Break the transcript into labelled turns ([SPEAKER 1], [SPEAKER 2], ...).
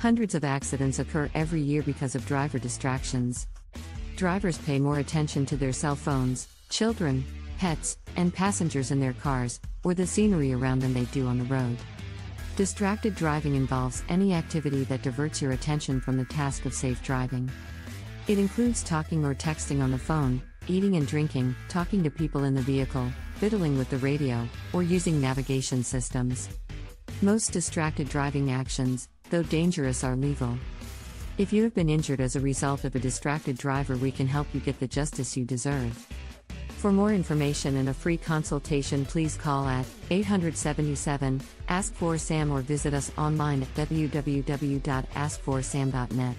[SPEAKER 1] Hundreds of accidents occur every year because of driver distractions. Drivers pay more attention to their cell phones, children, pets, and passengers in their cars, or the scenery around them they do on the road. Distracted driving involves any activity that diverts your attention from the task of safe driving. It includes talking or texting on the phone, eating and drinking, talking to people in the vehicle, fiddling with the radio, or using navigation systems. Most distracted driving actions, though dangerous, are legal. If you have been injured as a result of a distracted driver, we can help you get the justice you deserve. For more information and a free consultation, please call at 877 Ask for Sam or visit us online at www.askforsam.net.